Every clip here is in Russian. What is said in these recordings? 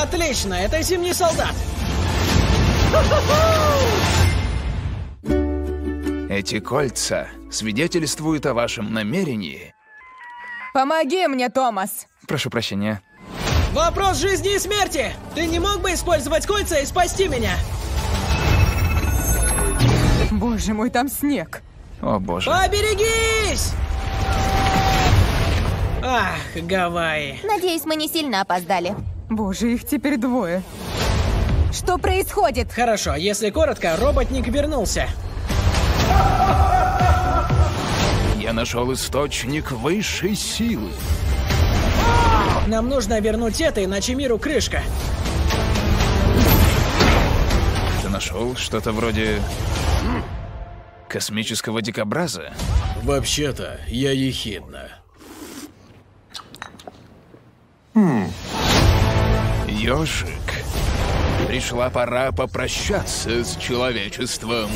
Отлично, это зимний солдат. Эти кольца свидетельствуют о вашем намерении. Помоги мне, Томас. Прошу прощения. Вопрос жизни и смерти! Ты не мог бы использовать кольца и спасти меня? Боже мой, там снег. О боже. Поберегись! Ах, Гавайи. Надеюсь, мы не сильно опоздали. Боже, их теперь двое. Что происходит? Хорошо, если коротко, роботник вернулся. Я нашел источник высшей силы. Нам нужно вернуть это, иначе миру крышка. Ты нашел что-то вроде космического дикобраза? Вообще-то, я ехидна. Ёжик, пришла пора попрощаться с человечеством.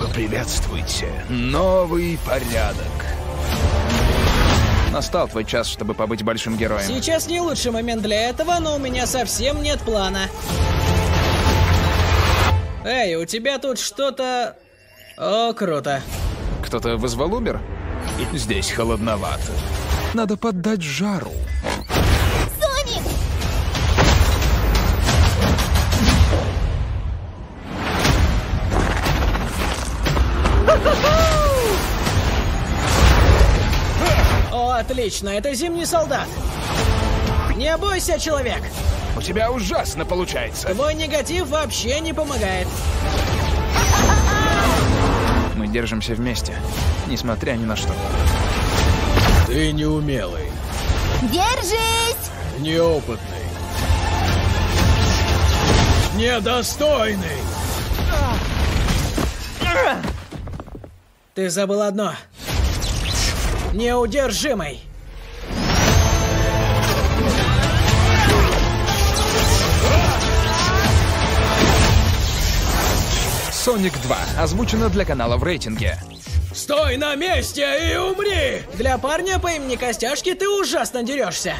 Поприветствуйте новый порядок. Настал твой час, чтобы побыть большим героем. Сейчас не лучший момент для этого, но у меня совсем нет плана. Эй, у тебя тут что-то... О, круто. Кто-то вызвал Убер? Здесь холодновато. Надо поддать жару. Соник! О, отлично, это зимний солдат. Не бойся, человек. У тебя ужасно получается. Твой негатив вообще не помогает. Мы держимся вместе, несмотря ни на что. Ты неумелый, Держись! неопытный, недостойный. Ты забыл одно. Неудержимый. Соник 2 озвучено для канала в рейтинге. Стой на месте и умри! Для парня по имени Костяшки ты ужасно дерешься.